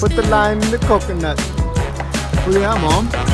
Put the lime in the coconut. Oh yeah, mom.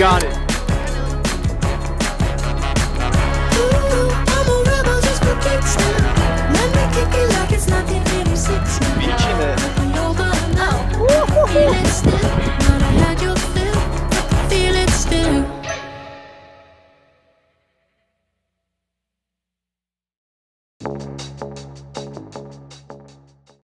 Got it.